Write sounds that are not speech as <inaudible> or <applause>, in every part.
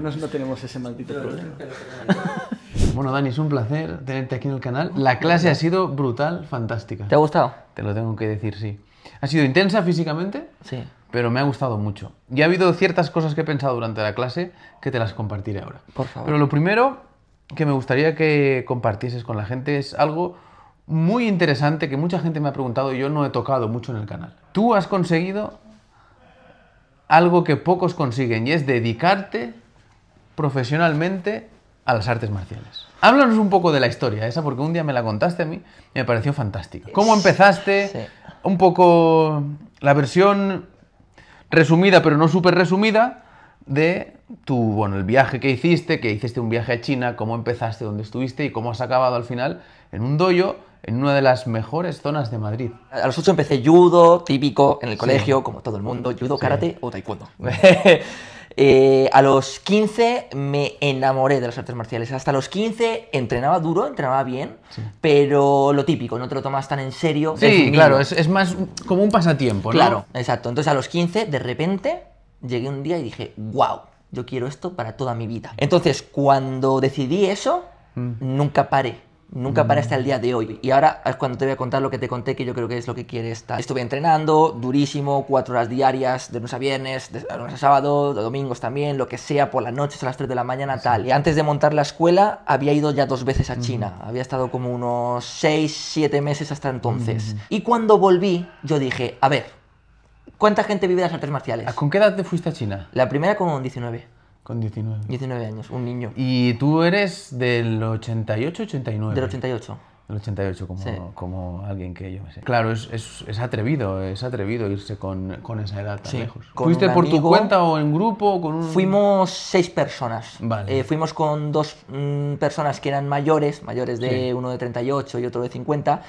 algunos no tenemos ese maldito problema. Bueno, Dani, es un placer tenerte aquí en el canal. La clase ha sido brutal, fantástica. ¿Te ha gustado? Te lo tengo que decir, sí. Ha sido intensa físicamente, Sí. pero me ha gustado mucho. Y ha habido ciertas cosas que he pensado durante la clase que te las compartiré ahora. Por favor. Pero lo primero que me gustaría que compartieses con la gente es algo muy interesante que mucha gente me ha preguntado y yo no he tocado mucho en el canal. Tú has conseguido algo que pocos consiguen y es dedicarte profesionalmente a las artes marciales. Háblanos un poco de la historia esa, porque un día me la contaste a mí y me pareció fantástica. ¿Cómo empezaste? Sí. Un poco la versión resumida, pero no súper resumida, de tu, bueno, el viaje que hiciste, que hiciste un viaje a China, cómo empezaste, dónde estuviste y cómo has acabado al final en un dojo en una de las mejores zonas de Madrid. A los 8 empecé judo, típico, en el colegio, como todo el mundo, judo, karate o taekwondo. <laughs> Eh, a los 15 me enamoré de las artes marciales. Hasta los 15 entrenaba duro, entrenaba bien, pero lo típico, no te lo tomas tan en serio. Sí, claro, es, es más como un pasatiempo, ¿no? Claro, exacto. Entonces a los 15, de repente, llegué un día y dije, wow, yo quiero esto para toda mi vida. Entonces, cuando decidí eso, Mm. nunca paré. Nunca paré hasta el día de hoy. Y ahora es cuando te voy a contar lo que te conté, que yo creo que es lo que quiere estar. Estuve entrenando durísimo, cuatro horas diarias, de lunes a viernes, de lunes a sábado, de domingos también, lo que sea, por las noches a las 3 de la mañana, tal. Y antes de montar la escuela, había ido ya dos veces a China. Había estado como unos 6, 7 meses hasta entonces. Y cuando volví, yo dije, a ver, ¿Cuánta gente vive de las artes marciales? ¿Con qué edad te fuiste a China? La primera con 19. Con 19. 19 años, un niño. Y tú eres del 88, 89. Del 88. Del 88, como, Sí. como alguien que yo me sé. Claro, es, es, es atrevido, es atrevido irse con, con esa edad tan Sí. lejos. ¿Fuiste por tu cuenta o en grupo o con un...? Fuimos seis personas. Vale. Eh, fuimos con dos mm, personas que eran mayores, mayores de Sí. uno de 38 y otro de 50,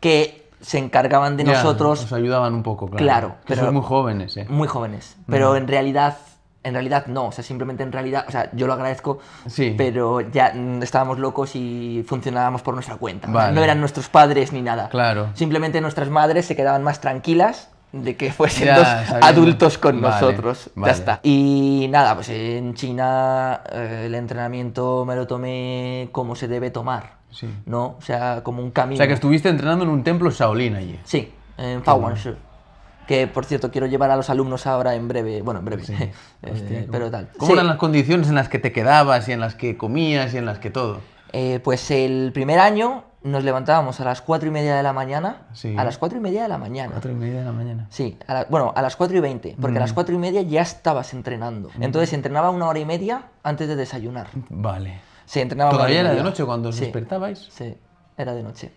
que se encargaban de Ya, nosotros Nos ayudaban un poco, claro. Claro, Que pero- sois muy jóvenes, ¿eh? muy jóvenes. Pero en realidad, en realidad no. O sea, simplemente en realidad, o sea, yo lo agradezco, Sí. pero ya estábamos locos y funcionábamos por nuestra cuenta. O sea, Vale. no eran nuestros padres ni nada. Claro. Simplemente nuestras madres se quedaban más tranquilas de que fuesen Ya, dos sabiendo. adultos con Vale, nosotros. vale. Ya está. Y nada, pues en China eh, el entrenamiento me lo tomé como se debe tomar. Sí. ¿No? O sea, como un camino. O sea, que estuviste entrenando en un templo Shaolin allí. Sí, en Fawanshu. Que por cierto, quiero llevar a los alumnos ahora en breve. Bueno, en breve. <laughs> eh, Hostia, ¿cómo- pero tal. ¿Cómo Sí, eran las condiciones en las que te quedabas y en las que comías y en las que todo? eh, pues el primer año nos levantábamos a las cuatro y media de la mañana. Sí. A las cuatro y media de la mañana. Cuatro y media de la mañana. Sí, a la- bueno, a las 4 y 20, porque Mm. a las 4 y media ya estabas entrenando. Entonces entrenaba una hora y media antes de desayunar. Vale. Sí, entrenaba ¿Todavía era de noche cuando os Sí, despertabais? Sí, era de noche.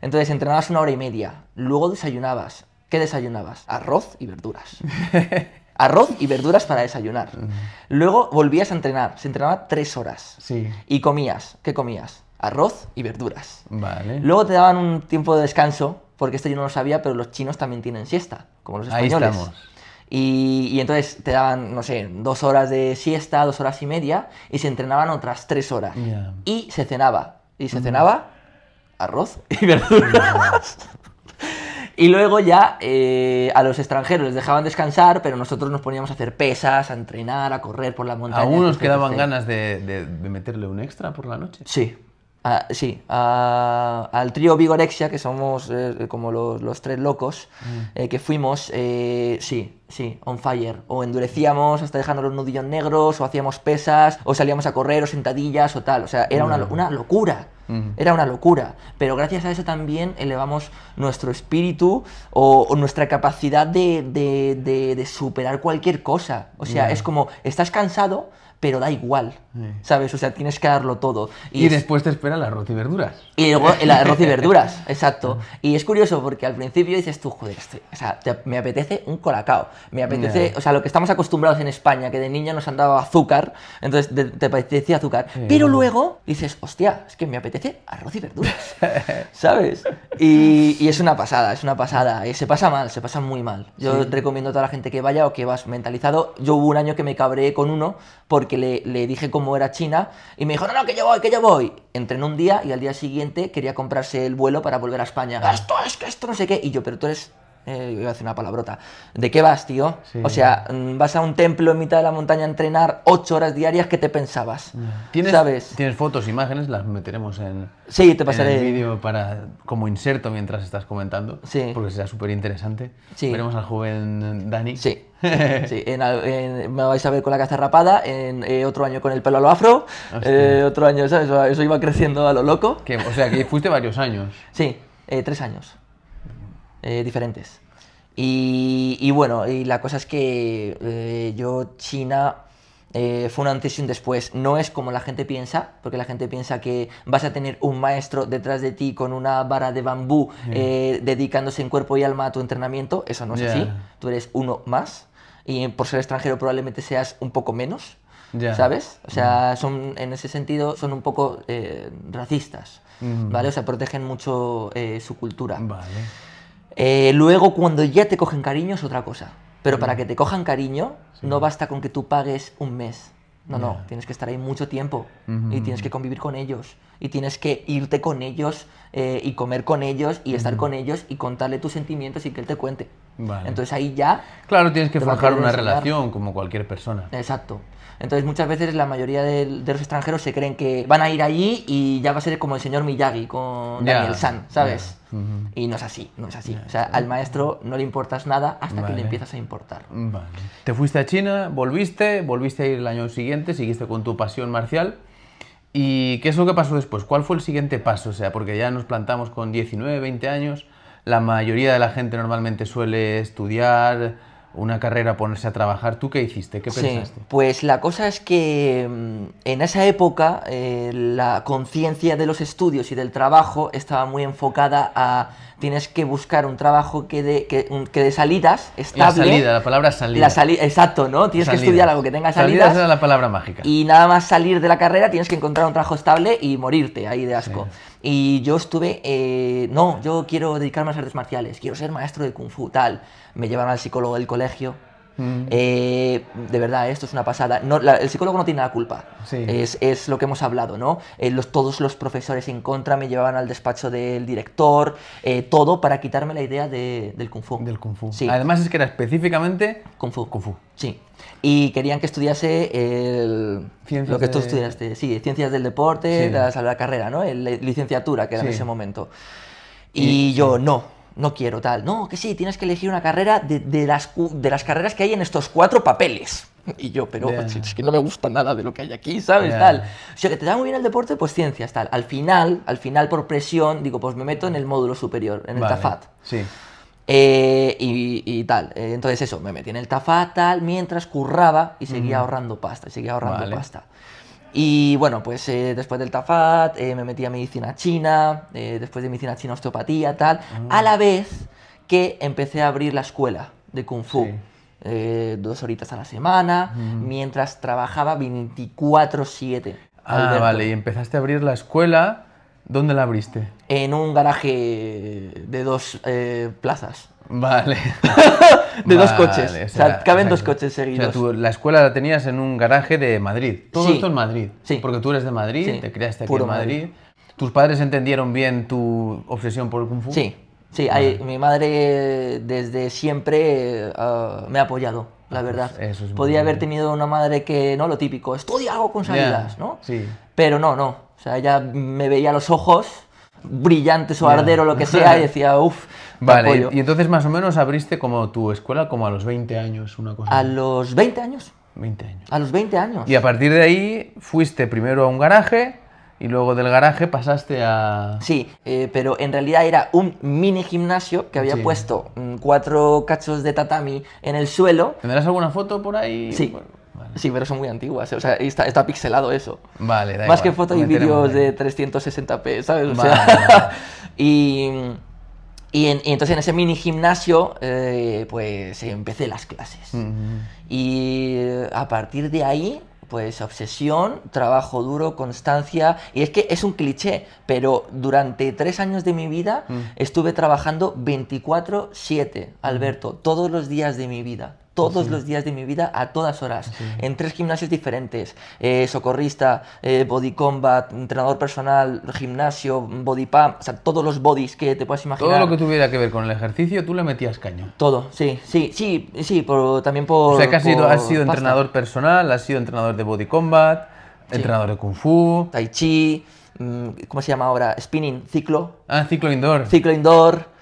Entonces entrenabas una hora y media, luego desayunabas. ¿Qué desayunabas? Arroz y verduras. <laughs> Arroz y verduras para desayunar. Luego volvías a entrenar, se entrenaba tres horas. Sí. Y comías, ¿qué comías? Arroz y verduras. Vale. Luego te daban un tiempo de descanso, porque esto yo no lo sabía, pero los chinos también tienen siesta, como los Ahí españoles. estamos. Y, y entonces te daban, no sé, dos horas de siesta, dos horas y media, y se entrenaban otras tres horas. Y se cenaba. Y se cenaba arroz y <laughs> verduras. Y luego ya eh, a los extranjeros les dejaban descansar, pero nosotros nos poníamos a hacer pesas, a entrenar, a correr por la montaña. ¿Aún os etc, quedaban ganas de, de- de meterle un extra por la noche? Sí, Sí. a- al trío Vigorexia, que somos eh, como los, los tres locos, eh, que fuimos, eh, sí, sí, on fire. O endurecíamos hasta dejarnos los nudillos negros, o hacíamos pesas, o salíamos a correr, o sentadillas, o tal. O sea, era una, lo- una locura. Ujú. Era una locura. Pero gracias a eso también elevamos nuestro espíritu o, o nuestra capacidad de, de- de- de superar cualquier cosa. O sea, es como, estás cansado, pero da igual. ¿Sabes? O sea, tienes que darlo todo. Y, es- después te espera el arroz y verduras. y luego el arroz y <laughs> verduras, exacto. Y es curioso porque al principio dices tú, joder, estoy- o sea, te- me apetece un colacao. Me apetece, Ya. o sea, lo que estamos acostumbrados en España, que de niño nos han dado azúcar, entonces te, te apetece azúcar. Pero luego dices, hostia, es que me apetece arroz y verduras. <laughs> ¿Sabes? Y, y es una pasada, es una pasada. Y se pasa mal, se pasa muy mal. Yo recomiendo a toda la gente que vaya o que vas mentalizado. Yo hubo un año que me cabreé con uno porque le, le dije cómo era China y me dijo, no, no, que yo voy, que yo voy. Entrené un día y al día siguiente quería comprarse el vuelo para volver a España. Esto es que esto no sé qué. Y yo, pero tú eres eh, iba a decir una palabrota. ¿De qué vas, tío? Sí. O sea, mm, vas a un templo en mitad de la montaña a entrenar ocho horas diarias, ¿qué te pensabas? ¿Tienes, ¿Sabes? Tienes fotos, imágenes, las meteremos en, Sí, te en pasaré. el vídeo para, como inserto mientras estás comentando, Sí. porque será súper interesante. Sí. Veremos al joven Dani. Sí, <laughs> sí. En, al- en- me vais a ver con la cabeza rapada, en eh, otro año con el pelo a lo afro, eh, otro año, ¿sabes? Eso, eso iba creciendo a lo loco. Que, o sea, que fuiste varios años. Sí, eh, tres años eh, diferentes. Y, y bueno, y la cosa es que eh, yo, China, eh, fue un antes y un después. No es como la gente piensa, porque la gente piensa que vas a tener un maestro detrás de ti con una vara de bambú eh, dedicándose en cuerpo y alma a tu entrenamiento. Eso no es así. Tú eres uno más. Y por ser extranjero probablemente seas un poco menos. Ya. ¿Sabes? O sea, son, en ese sentido son un poco racistas. Mm. ¿Vale? O sea, protegen mucho su cultura. Vale. Eh, luego, cuando ya te cogen cariño, es otra cosa. Pero Mm. para que te cojan cariño, no basta con que tú pagues un mes. No, no, tienes que estar ahí mucho tiempo y tienes que convivir con ellos y tienes que irte con ellos eh, y comer con ellos y estar con ellos y contarle tus sentimientos y que él te cuente. Vale. Entonces ahí ya Claro, tienes que forjar una relación como cualquier persona. Exacto. Entonces muchas veces la mayoría del- de, los extranjeros se creen que van a ir allí y ya va a ser como el señor Miyagi con Ya, Daniel San, ¿sabes? ya. Ujú. Y no es así, no es así. o sea, al maestro no le importas nada hasta que Vale. le empiezas a importar. Vale. Te fuiste a China, volviste, volviste a ir el año siguiente, seguiste con tu pasión marcial. ¿Y qué es lo que pasó después? ¿Cuál fue el siguiente paso? O sea, porque ya nos plantamos con 19, 20 años. La mayoría de la gente normalmente suele estudiar una carrera, ponerse a trabajar. ¿Tú qué hiciste? ¿Qué Sí, pensaste? pues la cosa es que mm, en esa época eh, la conciencia de los estudios y del trabajo estaba muy enfocada a tienes que buscar un trabajo que dé que, dé salidas La estable. salida, la palabra salida. La sali- exacto, ¿no? Tienes que estudiar algo que tenga Salidas salidas. era la palabra mágica. Y nada más salir de la carrera tienes que encontrar un trabajo estable y morirte ahí de asco. Y yo estuve, eh, no, yo quiero dedicarme a las artes marciales, quiero ser maestro de kung fu, tal. Me llevaron al psicólogo del colegio. Mm. Eh, de verdad, esto es una pasada. No, la- el psicólogo no tiene la culpa. Sí. Es, es lo que hemos hablado, ¿no? Eh, los, todos los profesores en contra me llevaban al despacho del director, eh, todo para quitarme la idea de- del kung fu. Del Kung Fu. Sí. Además es que era específicamente Kung Fu. Kung Fu. Sí. Y querían que estudiase el, lo que tú estudiaste, sí, ciencias del deporte, Sí. de la, la carrera, ¿no? El- la licenciatura que era en ese momento. Y, yo, no, no quiero tal. No, que sí, tienes que elegir una carrera de, de las, de las carreras que hay en estos cuatro papeles. <laughs> Y yo, pero Ya. es que no me gusta nada de lo que hay aquí, ¿sabes? Ya. Tal. O sea, que te da muy bien el deporte, pues ciencias, tal. Al final, al final por presión, digo, pues me meto en el módulo superior, en el Vale. TAFAT. Sí. Eh, y, y tal. Eh, entonces eso, me metí en el Tafat tal, mientras curraba y seguía ahorrando pasta, y seguía ahorrando Vale. pasta. Y bueno, pues eh, después del Tafat eh, me metí a medicina china, eh, después de medicina china osteopatía, tal, a la vez que empecé a abrir la escuela de Kung Fu. Sí. dos horitas a la semana, mientras trabajaba 24/7. Ah, Alberto. vale. Y empezaste a abrir la escuela. ¿Dónde la abriste? En un garaje de dos plazas. Vale. <laughs> De dos Vale, coches. O sea, caben dos coches seguidos. O sea, tú la escuela la tenías en un garaje de Madrid. Todo Sí. esto en Madrid. Sí. Porque tú eres de Madrid, Sí. te criaste aquí Puro en Madrid. ¿Tus padres entendieron bien tu obsesión por el Kung Fu? Sí, sí, hay- mi madre desde siempre eh, me ha apoyado, la verdad. Ah, pues eso es Podía haber tenido una madre que, no, lo típico, estudia algo con salidas, ¿no? Sí. Pero no, no. O sea, ella me veía los ojos brillantes o Ya. arder o lo que sea y decía, uff, <laughs> Vale, apoyo. y entonces más o menos abriste como tu escuela como a los 20 años, una cosa. A así. los 20 años, 20 años. a los 20 años. Y a partir de ahí fuiste primero a un garaje y luego del garaje pasaste a... Sí, eh, pero en realidad era un mini gimnasio que había Sí. puesto mm, cuatro cachos de tatami en el suelo. ¿Tendrás alguna foto por ahí? Sí. Bueno, vale. Sí, pero son muy antiguas, o sea, está, está pixelado eso. Vale, da Más igual, que fotos y vídeos de 360p, ¿sabes? O Vale, sea, vale. <laughs> y, y, en- y entonces en ese mini gimnasio, eh, pues empecé las clases. Y a partir de ahí, pues obsesión, trabajo duro, constancia. Y es que es un cliché, pero durante tres años de mi vida Mm. estuve trabajando 24-7, Alberto, todos los días de mi vida. Todos los días de mi vida, a todas horas, en tres gimnasios diferentes, eh, socorrista, eh, body combat, entrenador personal, gimnasio, body pump, o sea, todos los bodies que te puedas imaginar. Todo lo que tuviera que ver con el ejercicio, tú le metías caño. Todo, sí, sí, sí, sí, por, también por... O sea, que has sido, has sido entrenador personal, has sido entrenador de body combat, entrenador de kung fu, Tai chi, mm, ¿cómo se llama ahora? Spinning, ciclo, ah, ciclo indoor. ciclo indoor.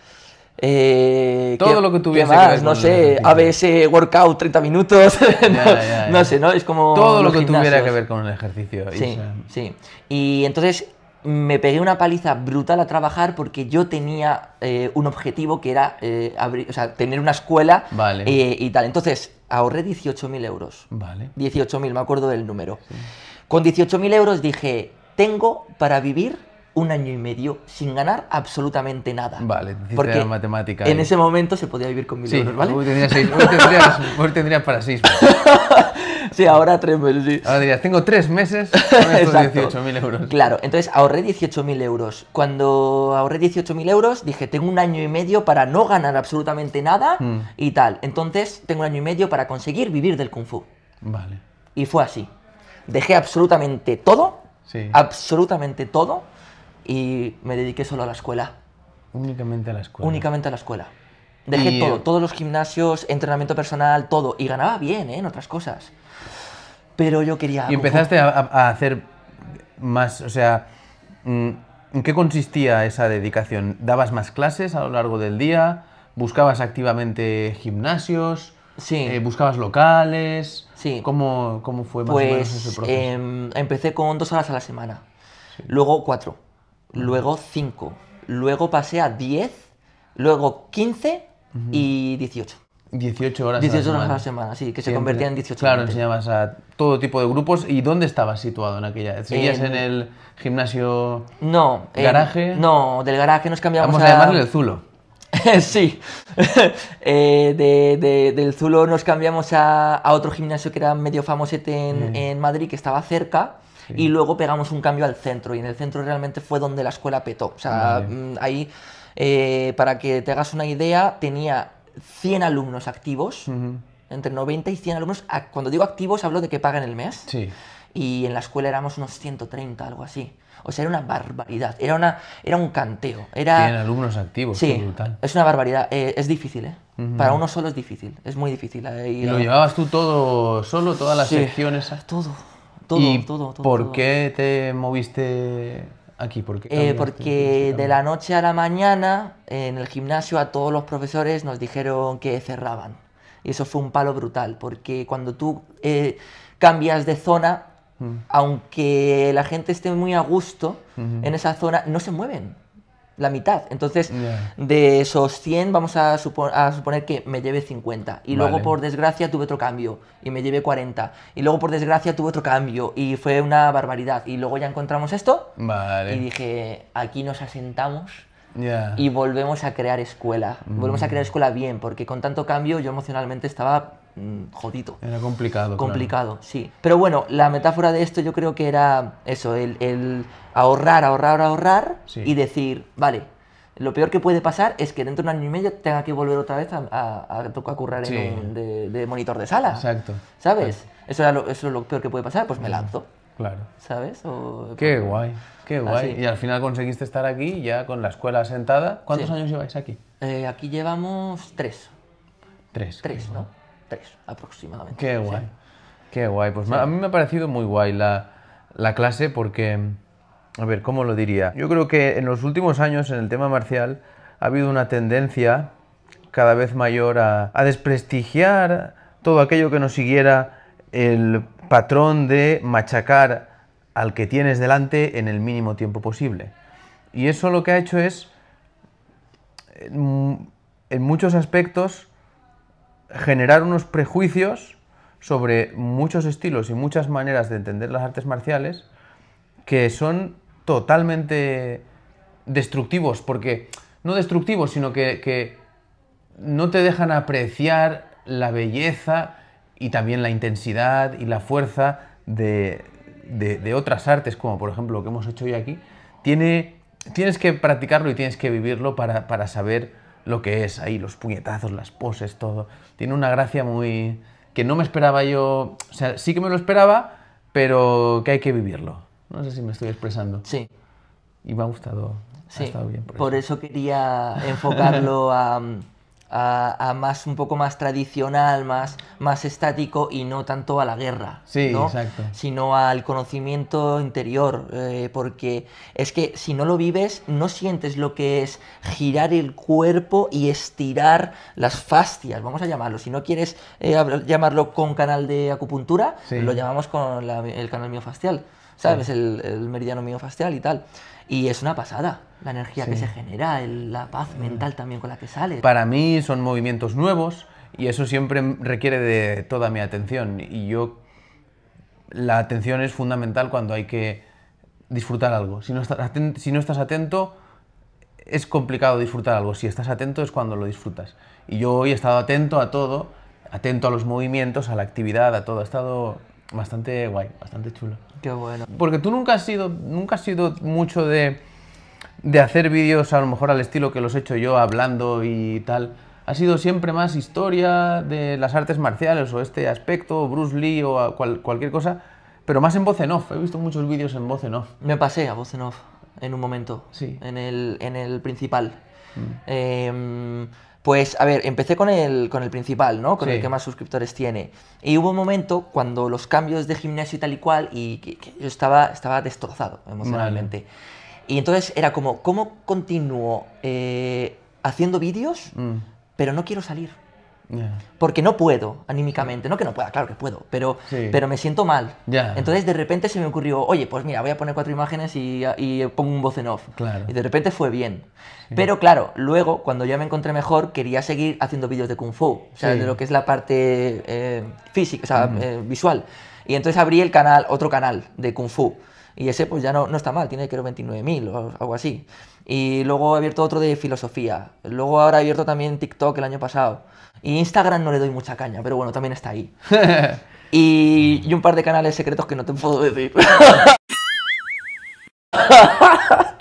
Eh, Todo ¿qué- lo que tuviese que más? ver no sé. ABS workout 30 minutos, no, <laughs> ya, no ya. sé, ¿no? Es como Todo lo que tuviera que ver con el ejercicio. Sí, sí. Y entonces me pegué una paliza brutal a trabajar porque yo tenía eh, un objetivo que era eh, abrir, o sea, tener una escuela Vale. eh, y tal. Entonces ahorré 18.000 euros. Vale. 18.000, me acuerdo del número. Con 18.000 euros dije, tengo para vivir un año y medio sin ganar absolutamente nada. Vale, Porque la matemática en ahí. ese momento se podía vivir con 1.000 Sí, euros, ¿vale? hoy tendrías, seis- hoy tendrías- <laughs> hoy tendrías para seis meses. Sí, ahora tres meses, sí. Ahora dirías, tengo tres meses <laughs> con estos Exacto. 18.000 euros. Claro, entonces ahorré 18.000 euros. Cuando ahorré 18.000 euros, dije, tengo un año y medio para no ganar absolutamente nada Mm. y tal. Entonces, tengo un año y medio para conseguir vivir del Kung Fu. Vale. Y fue así. Dejé absolutamente todo, Sí. absolutamente todo, y me dediqué solo a la escuela. Únicamente a la escuela. Únicamente a la escuela. Dejé Y- todo, todos los gimnasios, entrenamiento personal, todo. Y ganaba bien, ¿eh? En otras cosas. Pero yo quería... Y empezaste a, a- hacer más, o sea, mm, ¿en qué consistía esa dedicación? ¿Dabas más clases a lo largo del día? ¿Buscabas activamente gimnasios? Sí. Eh, ¿Buscabas locales? Sí. ¿Cómo, cómo fue más o menos ese Pues proceso? em, empecé con dos horas a la semana, luego cuatro, luego cinco, luego pasé a 10, luego 15 y 18. 18 horas 18 a la horas a la semana. semana, sí, que se Siempre- convertían en 18 Claro, 20. enseñabas a todo tipo de grupos. ¿Y dónde estabas situado en aquella? ¿Seguías En- en el gimnasio? No. ¿Garaje? no, del garaje nos cambiamos Vamos a llamarle el Zulo. <laughs> sí. <laughs> Eh, de- de- del Zulo nos cambiamos a, a otro gimnasio que era medio famosete en, Mm. en Madrid, que estaba cerca. Y luego pegamos un cambio al centro. Y en el centro realmente fue donde la escuela petó. O sea, Vale. mm, ahí, eh, para que te hagas una idea, tenía 100 alumnos activos. Ujú. Entre 90 y 100 alumnos. Cuando digo activos, hablo de que pagan el mes. Sí. Y en la escuela éramos unos 130, algo así. O sea, era una barbaridad. Era, una, era un canteo. Era... Tienen alumnos activos, Sí, brutal. es una barbaridad. Eh, es difícil, ¿eh? Para uno solo es difícil. Es muy difícil. eh, ¿Y ir lo a- llevabas tú todo solo, todas las Sí. secciones? Todo, todo, ¿Y todo, todo. por todo. qué te moviste aquí? ¿Por qué Eh, porque de la noche a la mañana en el gimnasio a todos los profesores nos dijeron que cerraban. Y eso fue un palo brutal, porque cuando tú eh, cambias de zona, Mm. aunque la gente esté muy a gusto en esa zona, no se mueven. La mitad. Entonces, de esos 100, vamos a, supo- a suponer que me lleve 50. Y luego, por desgracia, tuve otro cambio. Y me llevé 40. Y luego, por desgracia, tuve otro cambio. Y fue una barbaridad. Y luego ya encontramos esto. Vale. Y dije, aquí nos asentamos y volvemos a crear escuela. Volvemos a crear escuela bien, porque con tanto cambio yo emocionalmente estaba mm, jodido. Era complicado. claro. Complicado, sí. Pero bueno, la metáfora de esto yo creo que era eso, el, el ahorrar, ahorrar, ahorrar Sí. y decir, vale, lo peor que puede pasar es que dentro de un año y medio tenga que volver otra vez a, a, a tocar currar Sí. en un, de, de monitor de sala. Exacto. ¿Sabes? Eso, era lo, eso es lo peor que puede pasar, pues me lanzo. Claro. ¿Sabes? O- Qué guay, qué guay. Así. Y al final conseguiste estar aquí ya con la escuela asentada. ¿Cuántos Sí. años lleváis aquí? Eh, aquí llevamos tres. Tres. Tres, ¿no? Tres, aproximadamente. Qué Sí. guay. Qué guay. Pues a mí me ha parecido muy guay la, la clase porque, a ver, ¿cómo lo diría? Yo creo que en los últimos años en el tema marcial ha habido una tendencia cada vez mayor a, a desprestigiar todo aquello que nos siguiera el patrón de machacar al que tienes delante en el mínimo tiempo posible. Y eso lo que ha hecho es, en, en muchos aspectos, generar unos prejuicios sobre muchos estilos y muchas maneras de entender las artes marciales que son totalmente destructivos, porque no destructivos, sino que, que no te dejan apreciar la belleza y también la intensidad y la fuerza de, de- otras artes, como por ejemplo lo que hemos hecho hoy aquí. Tiene, tienes que practicarlo y tienes que vivirlo para, para saber lo que es ahí, los puñetazos, las poses, todo. Tiene una gracia muy... que no me esperaba yo... O sea, sí que me lo esperaba, pero que hay que vivirlo. No sé si me estoy expresando. Sí. Y me ha gustado. Sí, Ha estado bien. Por, por eso. eso quería enfocarlo <laughs> a, a- a más un poco más tradicional, más, más estático y no tanto a la guerra, Sí, ¿no? exacto. sino al conocimiento interior, eh, porque es que si no lo vives no sientes lo que es girar el cuerpo y estirar las fascias, vamos a llamarlo. Si no quieres eh, llamarlo con canal de acupuntura, Sí. lo llamamos con la- el canal miofascial, ¿sabes? El, el meridiano miofascial y tal. Y es una pasada la energía que se genera, el- la paz mental también con la que sale. Para mí son movimientos nuevos y eso siempre requiere de toda mi atención. Y yo, la atención es fundamental cuando hay que disfrutar algo. Si no estás aten- si no estás atento, es complicado disfrutar algo. Si estás atento es cuando lo disfrutas. Y yo hoy he estado atento a todo, atento a los movimientos, a la actividad, a todo. Ha estado bastante guay, bastante chulo. Qué bueno. Porque tú nunca has sido, nunca has sido mucho de, de hacer vídeos a lo mejor al estilo que los he hecho yo, hablando y tal. Ha sido siempre más historia de las artes marciales o este aspecto, Bruce Lee o cual- cualquier cosa, pero más en voz en off. He visto muchos vídeos en voz en off. Me pasé a voz en off en un momento. Sí. En el, en el principal. Em, pues, a ver, empecé con el, con el principal, ¿no? Con Sí. el que más suscriptores tiene. Y hubo un momento cuando los cambios de gimnasio y tal y cual, y que, que yo estaba, estaba destrozado emocionalmente. Y entonces era como, ¿cómo continúo eh, haciendo vídeos, Mm, pero no quiero salir? Porque no puedo, anímicamente. No que no pueda, claro que puedo, pero, Sí. pero me siento mal. Ya. Entonces de repente se me ocurrió, oye, pues mira, voy a poner cuatro imágenes y, y pongo un voz en off. Claro. Y de repente fue bien. Pero claro, luego, cuando ya me encontré mejor, quería seguir haciendo vídeos de Kung Fu. O sea, Sí. de lo que es la parte eh, física, o sea, eh, visual. Y entonces abrí el canal, otro canal de Kung Fu. Y ese pues ya no, no está mal, tiene creo 29.000 o algo así. Y luego he abierto otro de filosofía. Luego ahora he abierto también TikTok el año pasado. Y Instagram no le doy mucha caña, pero bueno, también está ahí. <laughs> y, y un par de canales secretos que no te puedo decir.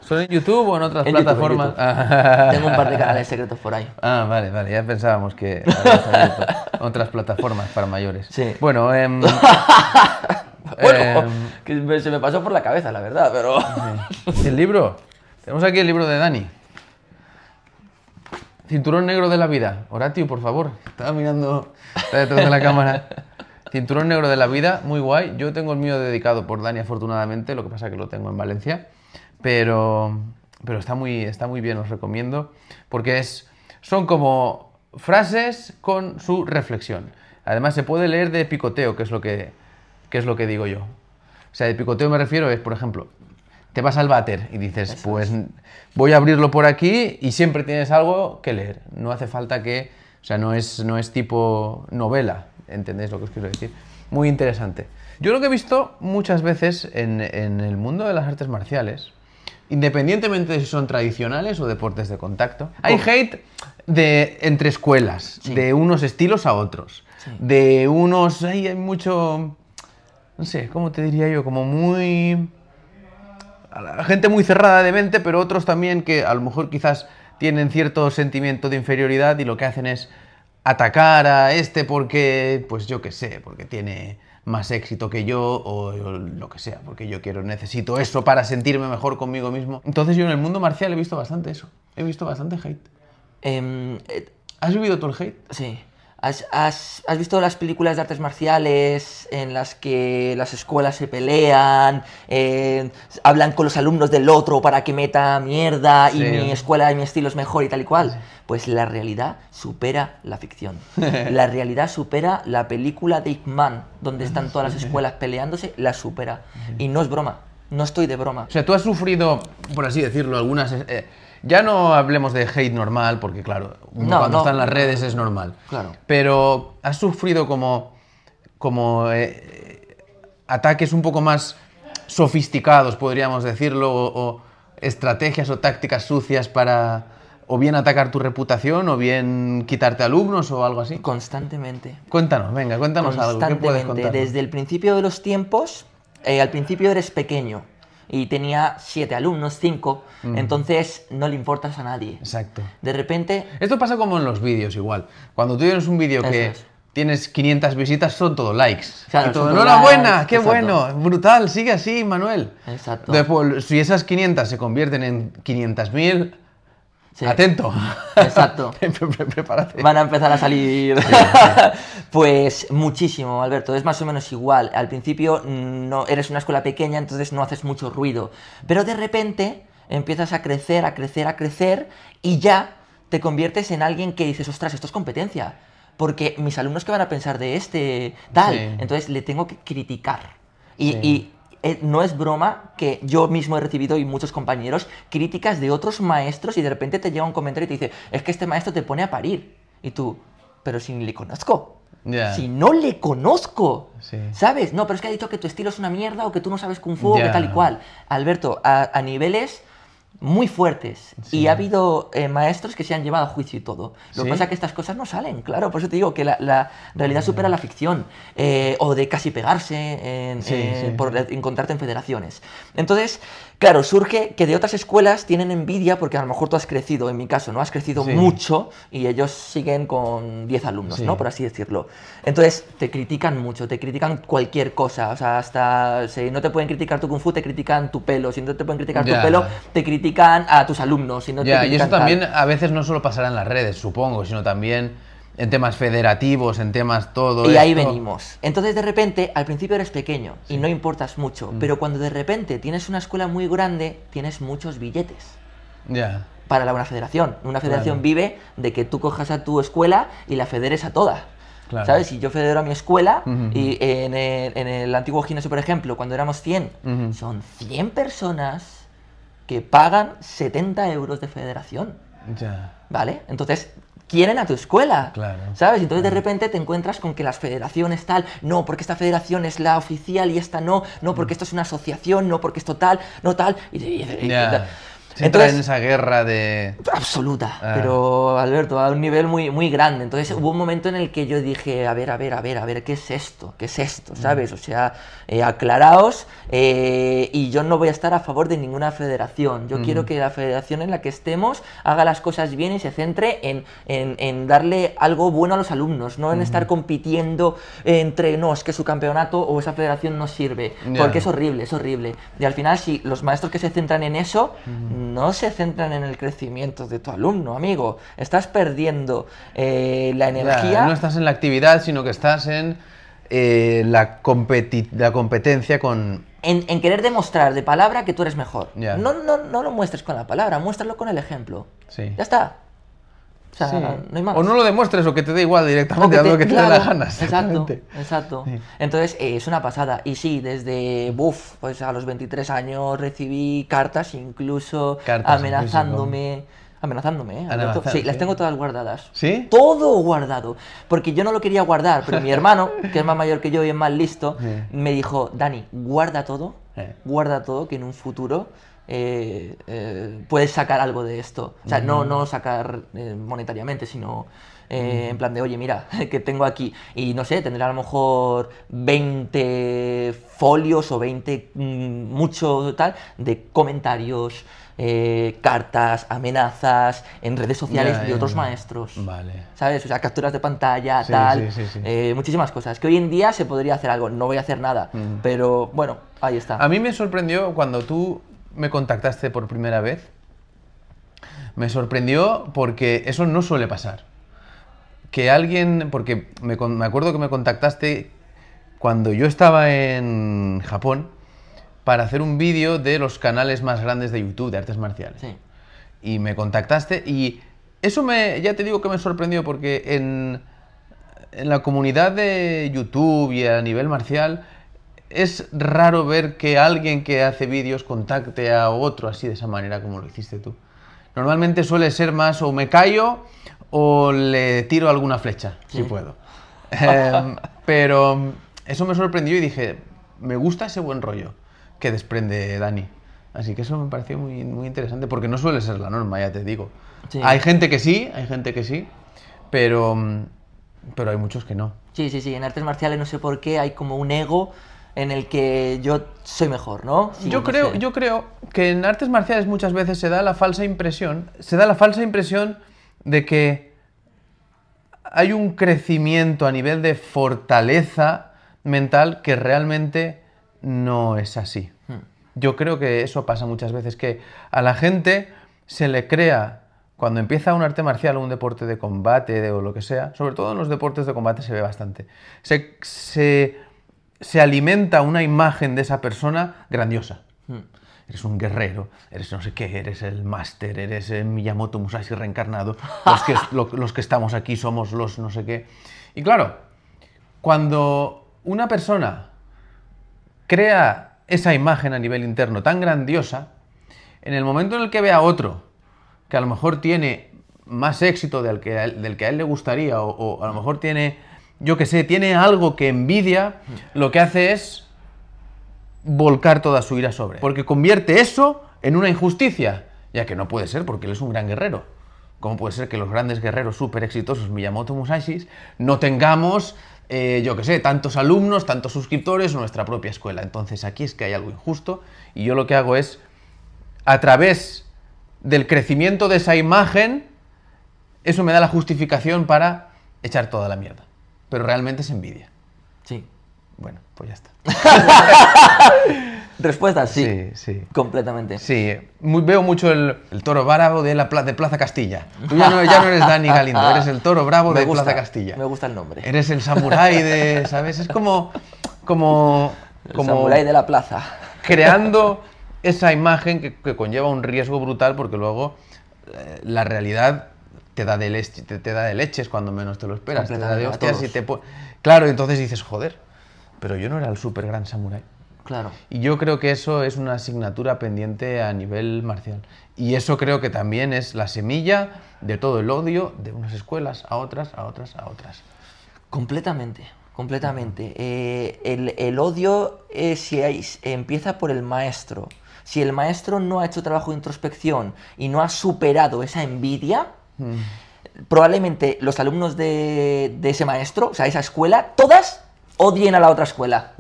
¿Son en YouTube o en otras En YouTube, en plataformas? YouTube. <laughs> Tengo un par de canales secretos por ahí. Ah, vale, vale, ya pensábamos que otras plataformas para mayores. Sí. Bueno, <laughs> Bueno, que me- se me pasó por la cabeza, la verdad, pero... el libro. Tenemos aquí el libro de Dani. Cinturón negro de la vida. Horatio, por favor. Estaba mirando detrás de la cámara. Cinturón negro de la vida, muy guay. Yo tengo el mío dedicado por Dani, afortunadamente. Lo que pasa es que lo tengo en Valencia. Pero, pero está, muy, está muy bien, os recomiendo. Porque es, son como frases con su reflexión. Además, se puede leer de picoteo, que es lo que, que, es lo que digo yo. O sea, de picoteo me refiero es, por ejemplo, te vas al váter y dices, pues voy a abrirlo por aquí y siempre tienes algo que leer. No hace falta que, o sea, no es, no es tipo novela, ¿entendéis lo que os quiero decir? Muy interesante. Yo lo que he visto muchas veces en, en el mundo de las artes marciales, independientemente de si son tradicionales o deportes de contacto, hay hate de, entre escuelas, de unos estilos a otros, de unos, hay, hay mucho, no sé, ¿cómo te diría yo? Como muy a la gente muy cerrada de mente, pero otros también que a lo mejor quizás tienen cierto sentimiento de inferioridad y lo que hacen es atacar a este porque, pues yo qué sé, porque tiene más éxito que yo o lo que sea, porque yo quiero, necesito eso para sentirme mejor conmigo mismo. Entonces yo en el mundo marcial he visto bastante eso, he visto bastante hate. Em, eh, ¿Has vivido tú el hate? sí. ¿Has, has, has visto las películas de artes marciales en las que las escuelas se pelean, eh, hablan con los alumnos del otro para que meta mierda y mi escuela y mi estilo es mejor y tal y cual? Pues la realidad supera la ficción. <laughs> La realidad supera la película de Ip Man, donde están todas las escuelas peleándose, la supera. Y no es broma, no estoy de broma. O sea, tú has sufrido, por así decirlo, algunas... eh, ya no hablemos de hate normal, porque claro, uno No, cuando no. está en las redes es normal. Claro. Pero has sufrido como, como eh, ataques un poco más sofisticados, podríamos decirlo, o, o estrategias o tácticas sucias para o bien atacar tu reputación o bien quitarte alumnos o algo así. Constantemente. Cuéntanos, venga, cuéntanos algo. ¿Qué puedes Constantemente. contar? Desde el principio de los tiempos, eh, al principio eres pequeño. Y tenía siete alumnos, cinco, entonces no le importas a nadie. Exacto. De repente, Esto pasa como en los vídeos igual. Cuando tú tienes un vídeo que es. tienes 500 visitas, son todo likes. Claro, Y todo, son todo enhorabuena, qué exacto. bueno, brutal, sigue así, Manuel. Exacto. Después, si esas 500 se convierten en 500.000, Sí. atento. Exacto. <laughs> Pre- pre- Prepárate. van a empezar a salir. <laughs> pues muchísimo, Alberto. Es más o menos igual. Al principio mm, no eres una escuela pequeña, entonces no haces mucho ruido. Pero de repente empiezas a crecer, a crecer, a crecer y ya te conviertes en alguien que dices, ostras, esto es competencia. Porque mis alumnos que van a pensar de este tal, Sí. entonces le tengo que criticar. Y, Sí. y, no es broma que yo mismo he recibido y muchos compañeros críticas de otros maestros y de repente te llega un comentario y te dice, es que este maestro te pone a parir. Y tú, pero si ni le conozco. Si no le conozco. Sí. ¿Sabes? No, pero es que ha dicho que tu estilo es una mierda o que tú no sabes kung fu o que tal y cual. Alberto, a, a niveles muy fuertes. Y ha habido eh, maestros que se han llevado a juicio y todo. Lo ¿Sí? que pasa es que estas cosas no salen, claro. Por eso te digo que la, la realidad supera la ficción. Eh, o de casi pegarse en, Sí, sí. por encontrarte en federaciones. Entonces, claro, surge que de otras escuelas tienen envidia porque a lo mejor tú has crecido, en mi caso, ¿no? Has crecido Sí. mucho y ellos siguen con 10 alumnos, Sí. ¿no? Por así decirlo. Entonces, te critican mucho, te critican cualquier cosa. O sea, hasta si no te pueden criticar tu kung fu, te critican tu pelo. Si no te pueden criticar Ya. tu pelo, te critican a tus alumnos. Si no te Ya, y critican eso también tal. a veces no solo pasará en las redes, supongo, sino también en temas federativos, en temas todo Y ahí esto. venimos. Entonces, de repente, al principio eres pequeño y no importas mucho, pero cuando de repente tienes una escuela muy grande, tienes muchos billetes. Ya. para la, una federación. Una federación Claro. vive de que tú cojas a tu escuela y la federes a toda. Claro. ¿Sabes? Si yo federo a mi escuela Ujú. y en el, en el antiguo gimnasio, por ejemplo, cuando éramos 100, Ujú. son 100 personas que pagan 70 euros de federación. Ya. ¿Vale? Entonces, quieren a tu escuela. Claro. ¿Sabes? Entonces de repente te encuentras con que las federaciones tal, no, porque esta federación es la oficial y esta no, no, porque esto es una asociación, no, porque esto tal, no tal. Y, y- entra Entonces, en esa guerra de. absoluta, Ah. pero Alberto, a un nivel muy, muy grande. Entonces hubo un momento en el que yo dije, a ver, a ver, a ver, a ver, ¿qué es esto? ¿Qué es esto? ¿Sabes? O sea, eh, aclaraos eh, y yo no voy a estar a favor de ninguna federación. Yo quiero que la federación en la que estemos haga las cosas bien y se centre en, en- en darle algo bueno a los alumnos, no en estar compitiendo entre, no, es que su campeonato o esa federación no sirve, porque es horrible, es horrible. Y al final, si los maestros que se centran en eso, no se centran en el crecimiento de tu alumno, amigo. Estás perdiendo eh, la energía. no estás en la actividad, sino que estás en eh, la, competi- la competencia con. En, en querer demostrar de palabra que tú eres mejor. No, no, no lo muestres con la palabra, muéstralo con el ejemplo. Sí. Ya está. O sea, Sí. no hay más. O no lo demuestres o que te dé igual directamente, haz lo que te dé la claro, gana. Exacto, exactamente. exacto. Sí. Entonces, eh, es una pasada. Y sí, desde, buf, pues a los 23 años recibí cartas, incluso Cartas, amenazándome. Amenazándome, ¿eh? Sí, las tengo todas guardadas. ¿Sí? Todo guardado. Porque yo no lo quería guardar, pero mi <laughs> hermano, que es más mayor que yo y es más listo, me dijo, Dani, guarda todo, guarda todo, que en un futuro eh, eh, puedes sacar algo de esto. O sea, no, no sacar eh, monetariamente, sino en plan de, oye, mira, <laughs> que tengo aquí. Y no sé, tendré a lo mejor 20 folios o 20, mm, mucho tal, de comentarios, cartas, amenazas en redes sociales de otros maestros. Vale. ¿Sabes? O sea, capturas de pantalla, Sí, tal. sí, sí, sí. muchísimas cosas. Que hoy en día se podría hacer algo. No voy a hacer nada. Pero bueno, ahí está. A mí me sorprendió cuando tú me contactaste por primera vez. Me sorprendió porque eso no suele pasar. Que alguien, porque me, me acuerdo que me contactaste cuando yo estaba en Japón para hacer un vídeo de los canales más grandes de YouTube de artes marciales. Sí. Y me contactaste y eso me, ya te digo que me sorprendió porque en, en la comunidad de YouTube y a nivel marcial es raro ver que alguien que hace vídeos contacte a otro así de esa manera como lo hiciste tú. Normalmente suele ser más o me callo o le tiro alguna flecha, si Sí. puedo. <laughs> Em, pero eso me sorprendió y dije, me gusta ese buen rollo que desprende Dani. Así que eso me pareció muy, muy interesante porque no suele ser la norma, ya te digo. Sí. Hay gente que sí, hay gente que sí, pero, pero hay muchos que no. Sí, sí, sí. En artes marciales no sé por qué hay como un ego en el que yo soy mejor, ¿no? Sí, yo, no creo, sé. yo creo que en artes marciales muchas veces se da la falsa impresión, se da la falsa impresión de que hay un crecimiento a nivel de fortaleza mental que realmente no es así. Hmm. Yo creo que eso pasa muchas veces, que a la gente se le crea, cuando empieza un arte marcial o un deporte de combate de- o lo que sea, sobre todo en los deportes de combate se ve bastante, se, se, se alimenta una imagen de esa persona grandiosa. Hmm. Eres un guerrero, eres no sé qué, eres el máster, eres el Miyamoto Musashi reencarnado, <laughs> los que, lo- los que estamos aquí somos los no sé qué. Y claro, cuando una persona crea esa imagen a nivel interno tan grandiosa, en el momento en el que ve a otro que a lo mejor tiene más éxito del que a él, del que a él le gustaría, o, o a lo mejor tiene, yo que sé, tiene algo que envidia, lo que hace es volcar toda su ira sobre. Porque convierte eso en una injusticia, ya que no puede ser porque él es un gran guerrero. ¿Cómo puede ser que los grandes guerreros súper exitosos Miyamoto Musashi no tengamos, eh, yo que sé, tantos alumnos, tantos suscriptores nuestra propia escuela? Entonces aquí es que hay algo injusto y yo lo que hago es, a través del crecimiento de esa imagen, eso me da la justificación para echar toda la mierda. Pero realmente es envidia. Sí. Bueno, pues ya está. <laughs> Respuesta, sí. Sí, sí. Completamente. Sí, muy- veo mucho el, el toro bravo de, la, de Plaza Castilla. Tú ya no, ya no eres Dani Galindo, eres el toro bravo <laughs> Me de gusta, Plaza Castilla. Me gusta el nombre. Eres el samurái de, <laughs> ¿sabes? Es como, como, El samurái de la plaza. creando esa imagen que, que conlleva un riesgo brutal porque luego eh, la realidad te da de, leche, te, te da de leches cuando menos te lo esperas. Te da de hostias y te Claro, entonces dices, joder, pero yo no era el súper gran samurái. Claro. Y yo creo que eso es una asignatura pendiente a nivel marcial. Y eso creo que también es la semilla de todo el odio de unas escuelas a otras, a otras, a otras. Completamente, completamente. Eh, el, el odio eh, si hay- empieza por el maestro. Si el maestro no ha hecho trabajo de introspección y no ha superado esa envidia, probablemente los alumnos de, de ese maestro, o sea, esa escuela, todas odien a la otra escuela.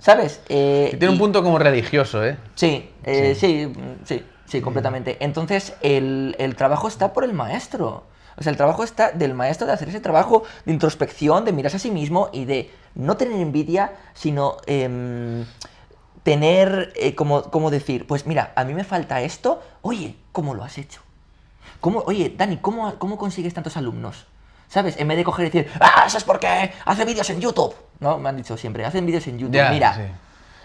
¿Sabes? Eh, Y tiene un punto como religioso, ¿eh? Sí, eh, sí, sí, sí, completamente. Entonces, el, el trabajo está por el maestro. O sea, el trabajo está del maestro de hacer ese trabajo de introspección, de mirarse a sí mismo y de no tener envidia, sino em, tener, eh, como, como decir, pues mira, a mí me falta esto, oye, ¿cómo lo has hecho? ¿Cómo, oye, Dani, ¿cómo, ¿cómo consigues tantos alumnos? ¿Sabes? En vez de coger y decir, ah, eso es porque hace vídeos en YouTube. No, me han dicho siempre, hacen vídeos en YouTube. Ya, Mira, sí.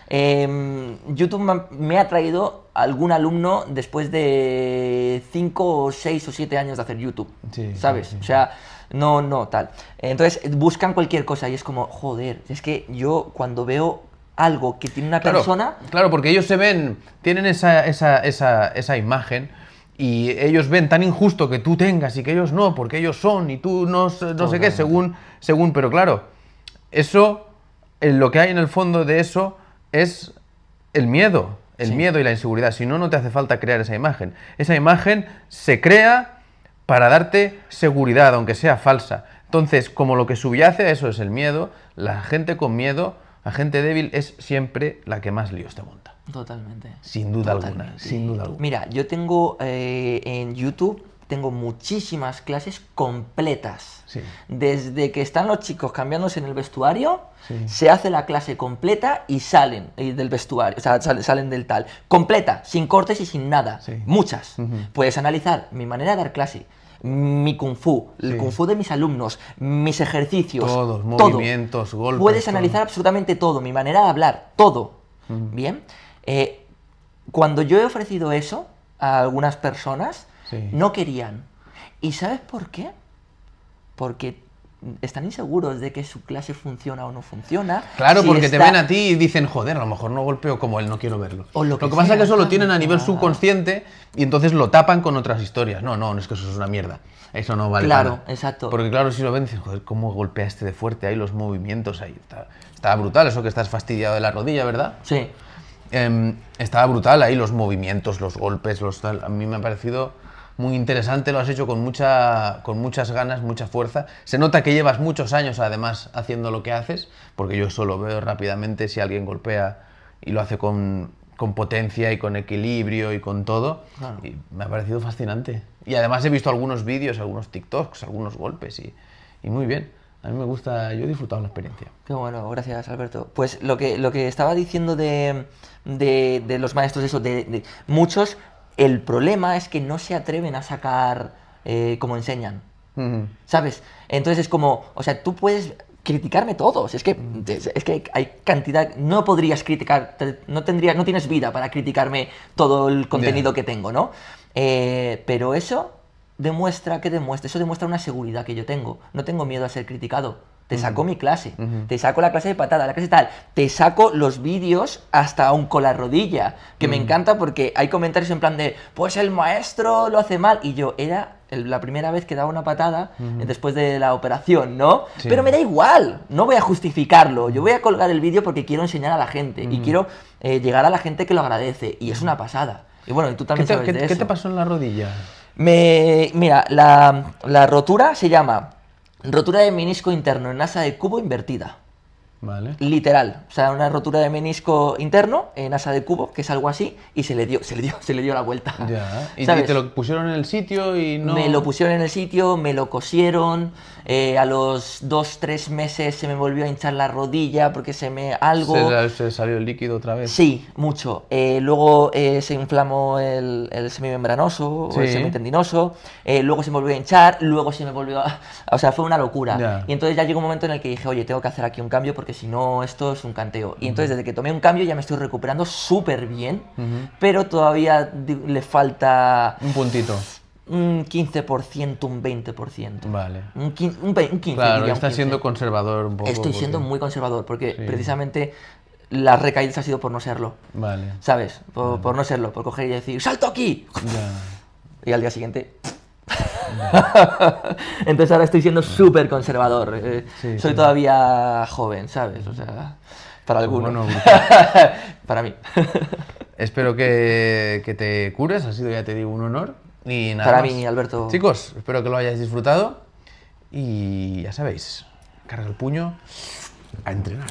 Em, YouTube me ha- traído algún alumno después de 5 o 6 o 7 años de hacer YouTube. Sí, ¿Sabes? sí, O sea, no, no, tal. Entonces buscan cualquier cosa y es como, joder, es que yo cuando veo algo que tiene una Claro, persona. claro, porque ellos se ven, tienen esa, esa, esa, esa imagen y ellos ven tan injusto que tú tengas y que ellos no, porque ellos son y tú no, no sé qué, según, según, pero claro, eso, eh, lo que hay en el fondo de eso es el miedo, el Sí. miedo y la inseguridad. Si no, no te hace falta crear esa imagen. Esa imagen se crea para darte seguridad, aunque sea falsa. Entonces, como lo que subyace a eso es el miedo, la gente con miedo, la gente débil es siempre la que más líos te monta. Totalmente. Sin duda alguna, sin duda alguna. Mira, yo tengo eh, en YouTube, tengo muchísimas clases completas. Sí. Desde que están los chicos cambiándose en el vestuario, Sí. se hace la clase completa y salen eh, del vestuario, o sea, sal- salen del tal. Completa, sin cortes y sin nada. Sí. Muchas. Puedes analizar mi manera de dar clase, mi kung fu, el Sí. kung fu de mis alumnos, mis ejercicios. Todos, todo. movimientos, golpes, Puedes todo. analizar absolutamente todo, mi manera de hablar, todo. Bien. Eh, cuando yo he ofrecido eso a algunas personas, Sí. no querían. ¿Y sabes por qué? Porque están inseguros de que su clase funciona o no funciona. Claro, si porque te está- ven a ti y dicen, joder, a lo mejor no golpeo como él, no quiero verlo. O lo que pasa es sea, que eso lo tienen a nivel subconsciente y entonces lo tapan con otras historias. No, no, no es que eso es una mierda. Eso no vale Claro, para exacto. Porque claro, si lo ven, dicen, joder, cómo golpea este de fuerte ahí, los movimientos ahí. Está, está brutal eso que estás fastidiado de la rodilla, ¿verdad? Sí. Em, estaba brutal ahí los movimientos, los golpes, los tal. A mí me ha parecido muy interesante, lo has hecho con, mucha, con muchas ganas, mucha fuerza. Se nota que llevas muchos años además haciendo lo que haces, porque yo solo veo rápidamente si alguien golpea y lo hace con, con potencia y con equilibrio y con todo. Y me ha parecido fascinante. Y además he visto algunos vídeos, algunos TikToks, algunos golpes y, y muy bien. A mí me gusta, yo he disfrutado la experiencia. Qué bueno, gracias Alberto. Pues lo que, lo que estaba diciendo de, de, de los maestros, eso, de, de muchos, el problema es que no se atreven a sacar eh, como enseñan. ¿Sabes? Entonces es como, o sea, tú puedes criticarme todos. Es que, es, es que hay cantidad. No podrías criticar, no, tendrías, no tienes vida para criticarme todo el contenido que tengo, ¿no? Eh, pero eso demuestra, ¿qué demuestra? Eso demuestra una seguridad que yo tengo. No tengo miedo a ser criticado. Te saco mi clase, te saco la clase de patada, la clase tal, te saco los vídeos hasta aún con la rodilla, que me encanta porque hay comentarios en plan de, pues el maestro lo hace mal, y yo, era la primera vez que daba una patada eh, después de la operación, ¿no? Sí. Pero me da igual, no voy a justificarlo, yo voy a colgar el vídeo porque quiero enseñar a la gente y quiero eh, llegar a la gente que lo agradece, y es una pasada. Y bueno, y tú ¿Qué también te, sabes qué- de qué eso. te pasó en la rodilla? Me, mira, la, la rotura se llama rotura de menisco interno en asa de cubo invertida. Vale. Literal, o sea, una rotura de menisco interno en asa de cubo, que es algo así, y se le dio, se le dio, se le dio la vuelta. Ya. Y, te lo pusieron en el sitio y no. Me lo pusieron en el sitio, me lo cosieron, eh, a los dos, tres meses se me volvió a hinchar la rodilla porque se me algo... Se, se salió el líquido otra vez. Sí, mucho. Eh, luego eh, se inflamó el, el semimembranoso o el semitendinoso, luego se me volvió a hinchar, luego se me volvió a... <laughs> O sea, fue una locura. Ya. Y entonces ya llegó un momento en el que dije, oye, tengo que hacer aquí un cambio porque si no esto es un canteo. Y entonces desde que tomé un cambio ya me estoy recuperando súper bien, pero todavía le falta Un puntito. un 15%, un 20%. Vale. Un, quin- un ve- un 15%. Claro, diría, un estás 15. siendo conservador un poco. Estoy siendo porque- muy conservador porque Sí. precisamente las recaídas ha sido por no serlo. Vale. ¿Sabes? Por, por no serlo, por coger y decir, ¡salto aquí! Ya. <laughs> Y al día siguiente. <laughs> Entonces ahora estoy siendo súper conservador. eh, Sí, soy sí. todavía joven, ¿sabes? O sea, para algunos. Bueno, <laughs> para mí. <laughs> Espero que, que te cures, ha sido, ya te digo, un honor. Y nada Para más. mí, Alberto. Chicos, espero que lo hayáis disfrutado. Y ya sabéis, carga el puño a entrenar.